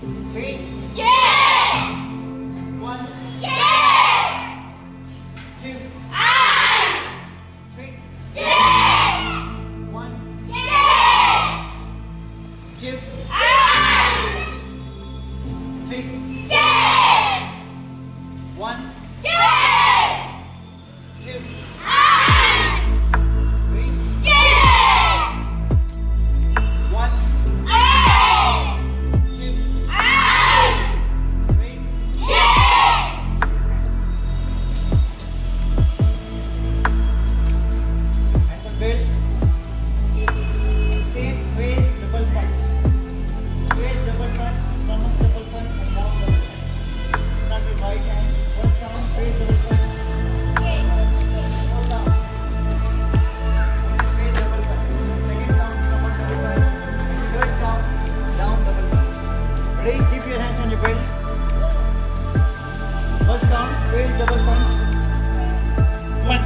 Three. Yeah! One. Yeah! Two. Three. Yeah! One. Double punch? One.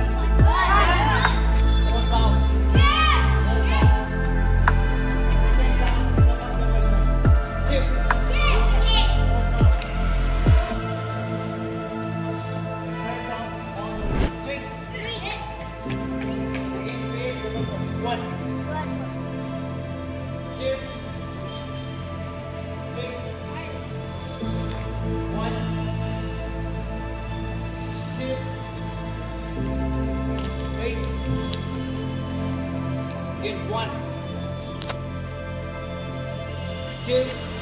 One. One. Two. in one, two,